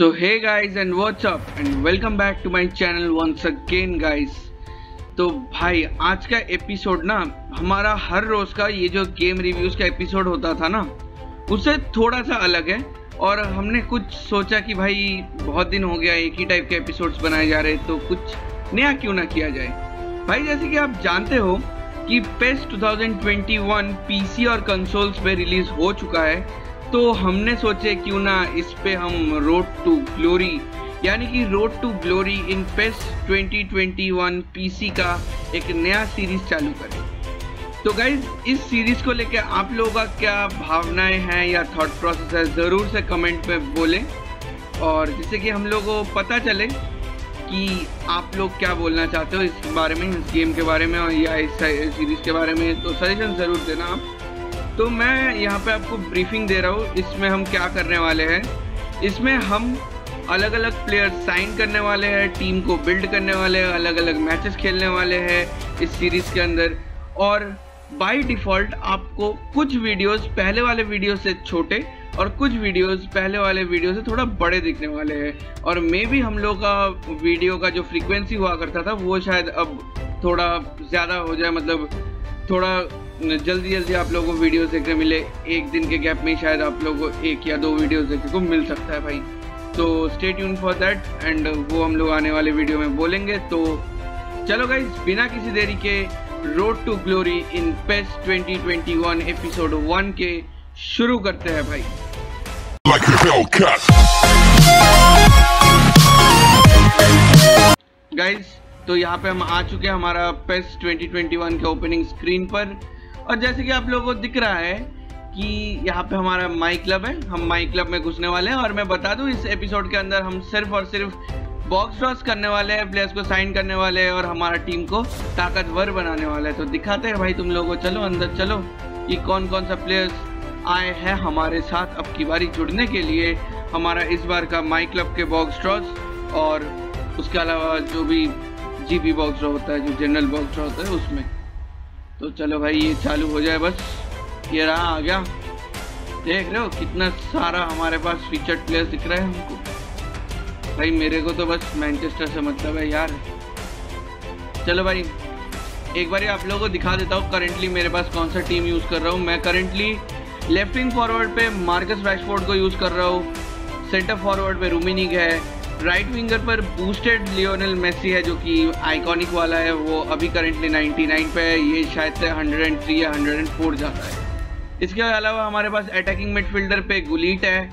So, hey guys, and what's up? And welcome back to my channel once again, guys. तो भाई, आज का episode ना, हमारा हर रोज का ये जो गेम रिव्यूज़ का एपिसोड होता था ना उससे थोड़ा सा अलग है। और हमने कुछ सोचा कि भाई, बहुत दिन हो गया, एक ही टाइप के एपिसोड्स बनाए जा रहे तो कुछ नया क्यों ना किया जाए? भाई, जैसे कि आप जानते हो कि पेस 2021 पीसी और कंसोल्स पे रिलीज़ हो चुका है। तो हमने सोचे क्यों ना इस पे हम रोड टू ग्लोरी यानी कि road to glory in PES 2021 PC का एक नया सीरीज़ चालू करें। तो गाइज़ इस सीरीज़ को लेकर आप लोगों का क्या भावनाएँ हैं या थॉट प्रोसेस है, ज़रूर से कमेंट में बोलें। और जिससे कि हम लोगों को पता चले कि आप लोग क्या बोलना चाहते हो इस बारे में, इस गेम के बारे में और या इस सीरीज़ के बारे में तो सजेशन ज़रूर देना आप। तो मैं यहाँ पे आपको ब्रीफिंग दे रहा हूँ, इसमें हम क्या करने वाले हैं। इसमें हम अलग अलग प्लेयर साइन करने वाले हैं टीम को बिल्ड करने वाले हैं अलग अलग मैचेस खेलने वाले हैं इस सीरीज़ के अंदर। और बाय डिफ़ॉल्ट आपको कुछ वीडियोस पहले वाले वीडियो से छोटे और कुछ वीडियोस पहले वाले वीडियो से थोड़ा बड़े दिखने वाले हैं। और मे भी हम लोग का वीडियो का जो फ्रीक्वेंसी हुआ करता था, वो शायद अब थोड़ा ज़्यादा हो जाए मतलब थोड़ा जल्दी जल्दी आप लोगों को वीडियो देखने मिले। एक दिन के गैप में शायद आप लोगों को एक या दो वीडियोस देखने को मिल सकता है भाई। तो stay tune for that and वो हम लोग आने वाले वीडियो में बोलेंगे। तो चलो गाइज़ बिना किसी देरी के road to glory in PES 2021 episode 1 के शुरू करते हैं भाई। Like गाइज़ तो यहाँ पे हम आ चुके हैं हमारा पेस 2021 के ओपनिंग स्क्रीन पर। और जैसे कि आप लोगों को दिख रहा है कि यहाँ पे हमारा माई क्लब है। हम माई क्लब में घुसने वाले हैं और मैं बता दूँ, इस एपिसोड के अंदर हम सिर्फ़ और सिर्फ़ बॉक्स ड्रॉस करने वाले हैं प्लेयर्स को साइन करने वाले हैं और हमारा टीम को ताकतवर बनाने वाले हैं। तो दिखाते हैं भाई तुम लोगों चलो, अंदर चलो कि कौन कौन सा प्लेयर्स आए हैं हमारे साथ। अब की बारी जुड़ने के लिए हमारा इस बार का माई क्लब के बॉक्स ड्रॉस और उसके अलावा जो भी जीपी बॉक्स ड्रॉ होता है, जो जनरल बॉक्स ड्रॉ होता है, उसमें। तो चलो भाई, ये चालू हो जाए बस। ये रहा आ गया देख रहे हो कितना सारा हमारे पास फीचर प्लेयर्स दिख रहे हैं हमको। भाई, मेरे को तो बस मैनचेस्टर से मतलब है यार। चलो भाई, एक बार आप लोगों को दिखा देता हूँ करेंटली मेरे पास कौन सा टीम यूज़ कर रहा हूँ। मैं करेंटली लेफ़्ट विंग फॉरवर्ड पे मार्कस रैशफोर्ड को यूज़ कर रहा हूँ। सेंटर फॉरवर्ड पे रूमिनिक है। राइट विंगर पर बूस्टेड लियोनल मेसी है, जो कि आइकॉनिक वाला है, वो अभी करेंटली 99 पे है, ये शायद से 103 या 104 जाता है। इसके अलावा हमारे पास अटैकिंग मिडफील्डर पे गुलीट है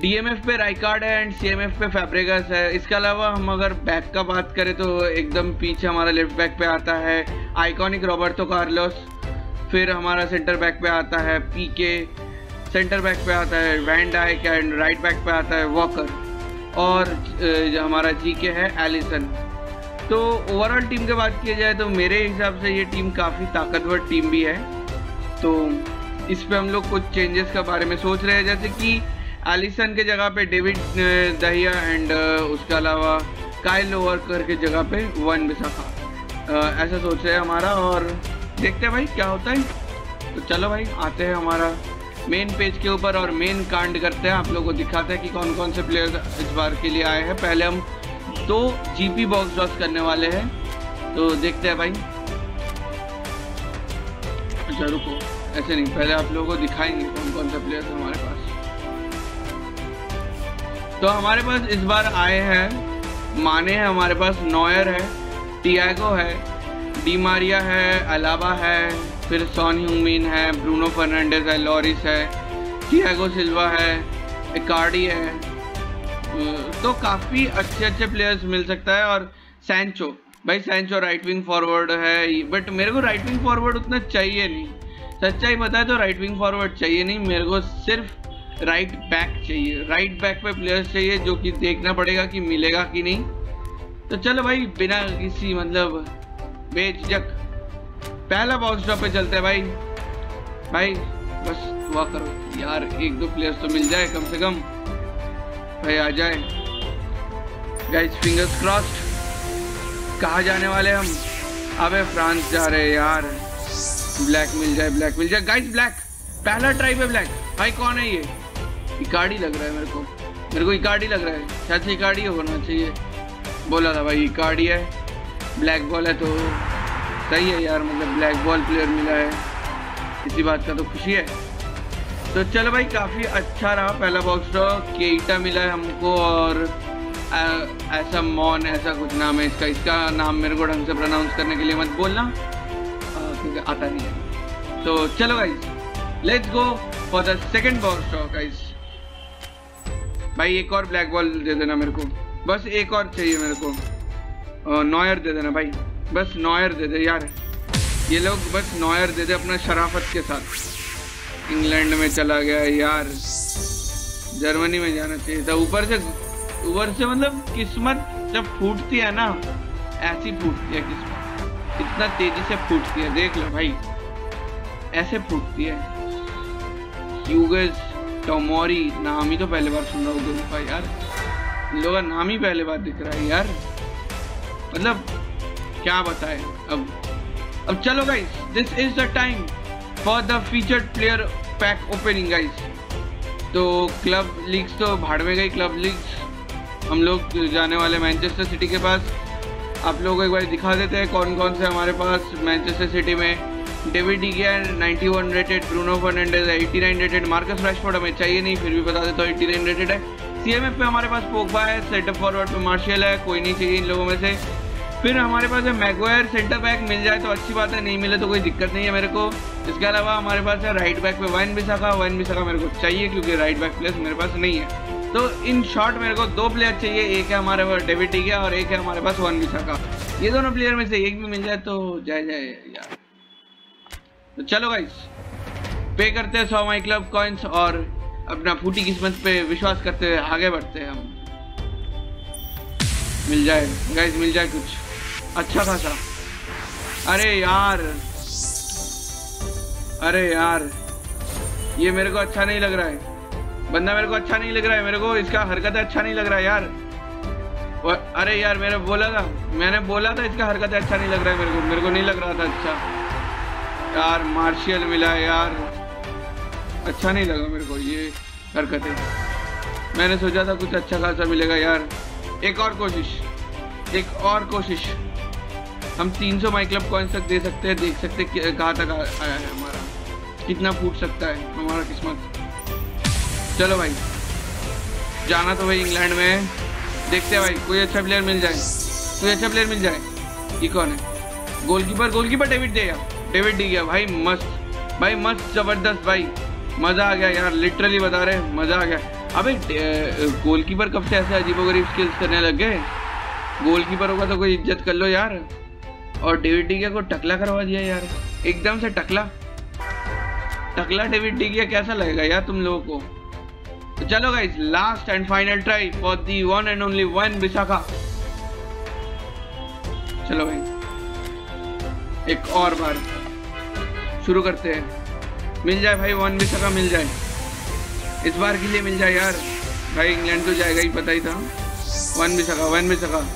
डीएमएफ पे राइकार्ड है एंड सीएमएफ पे फैब्रेगस है। इसके अलावा हम अगर बैक का बात करें तो एकदम पीछे हमारा लेफ़्ट बैक पे आता है आइकॉनिक रॉबर्टो कार्लोस फिर हमारा सेंटर बैक पे आता है पीके सेंटर बैक पे आता है Van Dijk and right back पे आता है वॉकर और हमारा जी के है एलिसन तो ओवरऑल टीम की बात किया जाए तो मेरे हिसाब से ये टीम काफ़ी ताकतवर टीम भी है। तो इस पर हम लोग कुछ चेंजेस के बारे में सोच रहे हैं। जैसे कि एलिसन के जगह पे डेविड दहिया एंड उसके अलावा काइल ओवरकर के जगह पे वन बिसाखा ऐसा सोच रहे हैं हमारा और देखते हैं भाई क्या होता है। तो चलो भाई, आते हैं हमारा मेन पेज के ऊपर और मेन कांड करते हैं। आप लोगों को दिखाते हैं कि कौन कौन से प्लेयर इस बार के लिए आए हैं। पहले हम दो जीपी बॉक्स ड्रॉस करने वाले हैं। तो देखते हैं भाई। अच्छा रुको। ऐसे नहीं, पहले आप लोगों को दिखाएँगे कौन कौन से प्लेयर हमारे पास। तो हमारे पास इस बार आए हैं। माने हैं हमारे पास नॉयर है टियागो है डीमारिया है अलावा है फिर सॉन ह्यूमिन है, ब्रूनो फर्नांडेज है, लॉरिस है थियागो सिल्वा है, इकार्डी है। तो काफ़ी अच्छे अच्छे प्लेयर्स मिल सकता है और सैंचो भाई सैंचो राइट विंग फॉरवर्ड है बट मेरे को राइट विंग फॉरवर्ड उतना चाहिए नहीं। सच्चाई बताए तो राइट विंग फॉरवर्ड चाहिए नहीं, मेरे को सिर्फ़ राइट बैक चाहिए। राइट बैक पे प्लेयर्स चाहिए जो कि देखना पड़ेगा कि मिलेगा कि नहीं। तो चलो भाई, बिना किसी मतलब बेझिझक पहला बॉक्स ड्रॉप पे चलते हैं भाई। भाई, बस दुआ करो यार एक दो प्लेयर्स तो मिल जाए कम से कम। भाई, आ जाए। गाइस फिंगर्स क्रॉस्ड कहा जाने वाले हम? अबे, फ्रांस जा रहे यार। ब्लैक मिल जाए ब्लैक मिल जाए। गाइस ब्लैक पहला ट्राई पे ब्लैक भाई, कौन है ये? इकाड़ी लग रहा है मेरे को। मेरे को इकार्डी लग रहा है। शायद से इकार्डी होना चाहिए। बोला था भाई इकार्डी है। ब्लैक बॉल है तो। सही है यार मतलब ब्लैक बॉल प्लेयर मिला है। इसी बात का तो खुशी है। तो चलो भाई काफ़ी अच्छा रहा पहला बॉक्स ड्रॉ केटा मिला है हमको और आ, ऐसा मॉन ऐसा कुछ नाम है इसका। इसका नाम मेरे को ढंग से प्रोनाउंस करने के लिए मत बोलना क्योंकि आता नहीं है। तो चलो guys let's go for the second box draw guys भाई एक और ब्लैक बॉल दे देना मेरे को। बस एक और चाहिए मेरे को। नॉयर दे देना भाई। बस नॉयर दे दे यार। ये लोग बस नॉयर दे दे अपना शराफत के साथ। इंग्लैंड में चला गया यार। जर्मनी में जाना चाहिए था। ऊपर से ऊपर से मतलब किस्मत जब फूटती है ना, ऐसी फूटती है किस्मत। इतना तेज़ी से फूटती है। देख लो भाई, ऐसे फूटती है। यूगस, टोमोरी, नाम ही तो पहले बार सुन रहा हूँ। यार लोगों का नाम ही पहले बार दिख रहा है यार। मतलब क्या बताए? अब अब चलो guys this is the time for the featured player pack opening guys तो क्लब लीग्स तो भाड़ में गई क्लब लीग्स हम लोग जाने वाले मैनचेस्टर सिटी के पास. आप लोगों को एक बार दिखा देते हैं कौन कौन से हमारे पास मैनचेस्टर सिटी में. David De Gea 91 rated Bruno Fernandes 89 rated Marcus Rashford हमें चाहिए नहीं, फिर भी बता देता हूँ 89 रेटेड है. सीएमएफ पे हमारे पास पोगबा है सेटअप फॉरवर्ड पे मार्शल है, कोई नहीं चाहिए इन लोगों में से. फिर हमारे पास है मैगवायर सेंटर बैक मिल जाए तो अच्छी बात है, नहीं मिले तो कोई दिक्कत नहीं है मेरे को। इसके अलावा हमारे पास है राइट बैक पे वाइन बिसाखा वाइन बिसाखा मेरे को चाहिए क्योंकि राइट बैक प्लेस मेरे पास नहीं है। तो इन शॉर्ट मेरे को दो प्लेयर चाहिए, एक है हमारे पास डेविड टीके और एक है हमारे पास वन बिसाखा ये दोनों प्लेयर में से एक भी मिल जाए तो जाए जाए यार। तो चलो गाइस पे करते हैं सौ माई क्लब कॉइन्स और अपना फूटी किस्मत पे विश्वास करते हुए आगे बढ़ते हैं हम। मिल जाए गाइस मिल जाए कुछ। अच्छा खासा। अरे यार। अरे यार। ये मेरे को अच्छा नहीं लग रहा है। बंदा मेरे को अच्छा नहीं लग रहा है। मेरे को इसका हरकत अच्छा नहीं लग रहा है यार। अरे यार, मैंने बोला था। मैंने बोला था इसका हरकत अच्छा नहीं लग रहा है मेरे को। मेरे को नहीं लग रहा था अच्छा। यार मार्शियल मिला है यार। अच्छा नहीं लगा मेरे को ये हरकतें। मैंने सोचा था कुछ अच्छा खासा मिलेगा यार। एक और कोशिश। एक और कोशिश। हम 300 सौ माई क्लब कॉइन्स तक दे सकते हैं, देख सकते हैं कहाँ तक आया है हमारा। कितना फूट सकता है, हमारा किस्मत। चलो भाई, जाना तो भाई इंग्लैंड में। देखते हैं भाई, कोई अच्छा प्लेयर मिल जाए, कोई अच्छा प्लेयर मिल जाए। ये कौन है? गोलकीपर गोलकीपर डेविड दे गया डेविड डी गया भाई मस्त भाई मस्त ज़बरदस्त भाई। मज़ा आ गया यार लिटरली बता रहे मज़ा आ गया। अबे गोलकीपर कब से ऐसे अजीबोगरीब स्किल्स करने लग गए? गोलकीपर होगा तो कोई इज़्ज़त कर लो यार। और डेविड डिगिया को टकला करवा दिया यार। एकदम से टकला। टकला डेविड डिगिया कैसा लगेगा यार तुम लोगों को? तो चलो guys last and final try for the one and only one Vishakha चलो भाई। एक और बार। शुरू करते हैं। मिल जाए भाई वन विशाखा मिल जाए। इस बार के लिए मिल जाए यार। भाई इंग्लैंड तो जाएगा ही, पता ही था। Wan Bissaka Wan Bissaka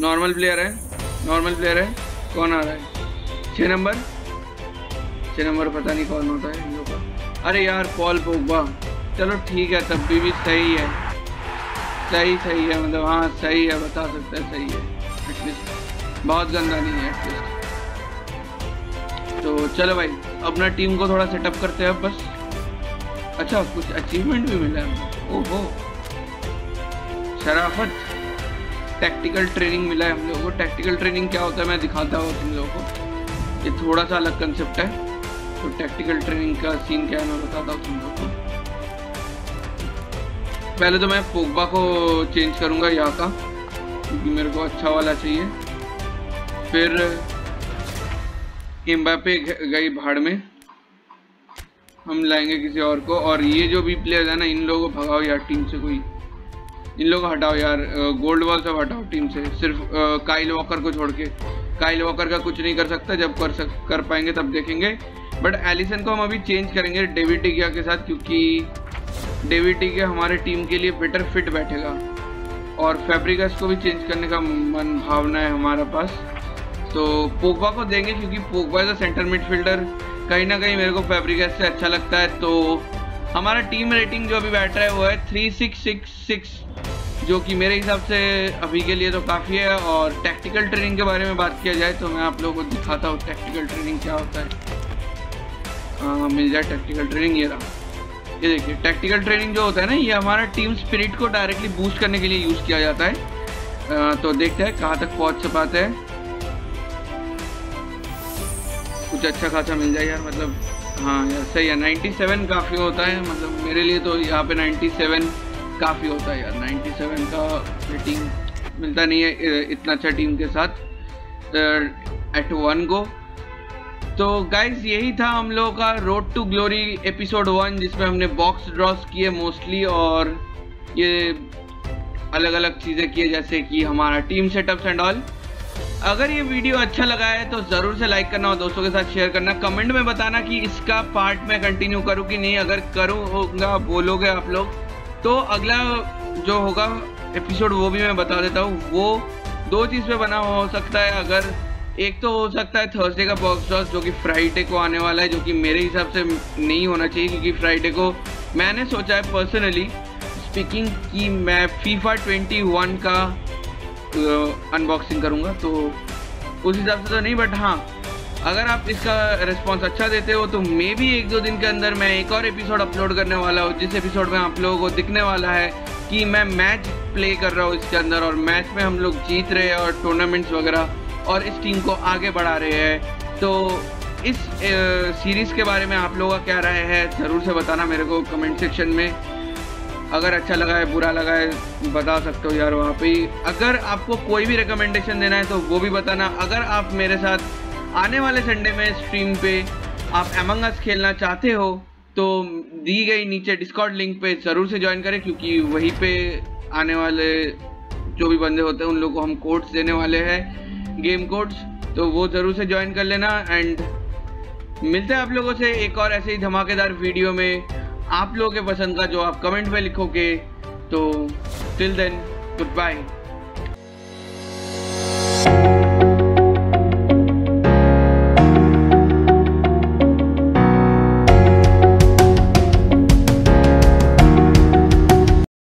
normal player है। नॉर्मल प्लेयर है। कौन आ रहा है? छः नंबर छः नंबर पता नहीं कौन होता है। इन लोग का अरे यार पॉल पोगबा चलो ठीक है तब भी, भी सही है। सही सही है मतलब हाँ सही है बता सकते हैं सही है। एटलीस्ट बहुत गंदा नहीं है एटलीस्ट तो चलो भाई अपना टीम को थोड़ा सेटअप करते हैं बस। अच्छा कुछ अचीवमेंट भी मिला है। ओहो। शराफत। टैक्टिकल ट्रेनिंग मिला है हम लोगों को। टैक्टिकल ट्रेनिंग क्या होता है मैं दिखाता हूँ तुम लोगों को। ये थोड़ा सा अलग कंसेप्ट है। तो टैक्टिकल ट्रेनिंग का सीन क्या है मैं बताता हूँ तुम लोगों को। पहले तो मैं पोगबा को चेंज करूँगा यहाँ का, क्योंकि मेरे को अच्छा वाला चाहिए। फिर एम्बापे गई भाड़ में। हम लाएँगे किसी और को। और ये जो भी प्लेयर है ना, इन लोगों को भगाओ यार टीम से कोई। इन लोगों को हटाओ यार गोल्ड वॉल सब हटाओ टीम से। सिर्फ़ काइल वॉकर को छोड़ के। काइल वॉकर का कुछ नहीं कर सकता, जब कर सक, कर पाएँगे तब देखेंगे। बट एलिसन को हम अभी चेंज करेंगे डेविड टिकिया के साथ, क्योंकि डेविड टिकिया हमारे टीम के लिए बेटर फिट बैठेगा। और फेब्रिकस को भी चेंज करने का मन, भावना है हमारे पास। तो पोगबा को देंगे, क्योंकि Pogba as a centre midfielder कहीं ना कहीं मेरे को फेब्रिकस से अच्छा लगता है। तो हमारा टीम रेटिंग जो अभी बैठ रहा है, वो है थ्री सिक्स सिक्स सिक्स जो कि मेरे हिसाब से अभी के लिए तो काफ़ी है और टैक्टिकल ट्रेनिंग के बारे में बात किया जाए तो मैं आप लोगों को दिखाता हूँ टैक्टिकल ट्रेनिंग क्या होता है। आ, मिल जाए टैक्टिकल ट्रेनिंग ये रहा। ये देखिए टैक्टिकल ट्रेनिंग जो होता है ना ये हमारा टीम स्पिरिट को डायरेक्टली बूस्ट करने के लिए यूज़ किया जाता है। आ, तो देखते हैं कहाँ तक पहुँच पाते हैं। कुछ अच्छा खासा मिल जाए यार मतलब हाँ यार सही है 97 काफ़ी होता है मतलब मेरे लिए तो यहाँ पे 97 काफ़ी होता है यार 97 का रेटिंग मिलता नहीं है इतना अच्छा टीम के साथ एट वन को तो गाइज़ यही था हम लोगों का road to glory episode one जिसमें हमने बॉक्स ड्रॉस किए मोस्टली और ये अलग अलग चीज़ें किए, जैसे कि हमारा टीम सेटअप्स एंड ऑल अगर ये वीडियो अच्छा लगा है तो ज़रूर से लाइक करना और दोस्तों के साथ शेयर करना। कमेंट में बताना कि इसका पार्ट मैं कंटिन्यू करूँ कि नहीं। अगर करूँगा, बोलोगे आप लोग तो अगला जो होगा एपिसोड वो भी मैं बता देता हूँ। वो दो चीज़ पे बना हो सकता है, अगर एक तो हो सकता है थर्सडे का बॉक्स टॉस जो कि फ्राइडे को आने वाला है, जो कि मेरे हिसाब से नहीं होना चाहिए, क्योंकि फ्राइडे को मैंने सोचा है पर्सनली स्पीकिंग कि मैं फीफा 21 का अनबॉक्सिंग करूँगा तो उस हिसाब से तो नहीं बट हाँ अगर आप इसका रिस्पॉन्स अच्छा देते हो तो मे भी एक दो दिन के अंदर मैं एक और एपिसोड अपलोड करने वाला हूँ, जिस एपिसोड में आप लोगों को दिखने वाला है कि मैं मैच प्ले कर रहा हूँ इसके अंदर और मैच में हम लोग जीत रहे हैं और टूर्नामेंट्स वगैरह और इस टीम को आगे बढ़ा रहे हैं। तो इस सीरीज़ के बारे में आप लोगों का क्या राय है, ज़रूर से बताना मेरे को कमेंट सेक्शन में। अगर अच्छा लगा है, बुरा लगा है, बता सकते हो यार वहाँ पे अगर आपको कोई भी रिकमेंडेशन देना है तो वो भी बताना। अगर आप मेरे साथ आने वाले संडे में स्ट्रीम पे आप एमंगस खेलना चाहते हो तो दी गई नीचे डिस्कॉर्ड लिंक पे ज़रूर से ज्वाइन करें, क्योंकि वहीं पे आने वाले जो भी बंदे होते हैं, उन लोगों को हम कोड्स देने वाले हैं गेम कोड्स तो वो ज़रूर से ज्वाइन कर लेना। एंड मिलते हैं आप लोगों से एक और ऐसे ही धमाकेदार वीडियो में। आप लोगों के पसंद का जो आप कमेंट में लिखोगे तो टिल देन गुड बाय